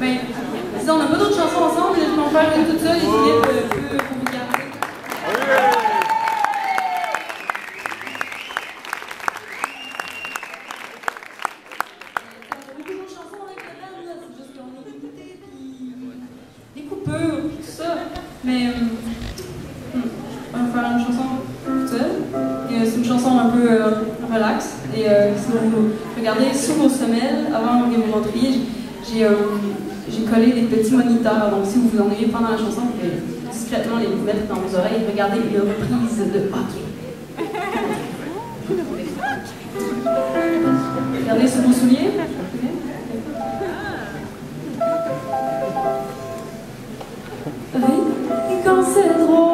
Ben, si on n'a pas d'autres chansons ensemble, je vais en faire une toute seule et Philippe peut vous regarder. a. Mais euh, hmm, on va faire une chanson toute seule. Euh, c'est une chanson un peu euh, relax. Et euh, si vous regardez sous vos semelles, avant que vous rentriez, j'ai euh, j'ai collé des petits moniteurs. Donc si vous vous ennuyez pendant la chanson, vous pouvez discrètement les mettre dans vos oreilles et regarder une reprise de hockey. Regardez sur vos souliers. Oui, quand c'est drôle,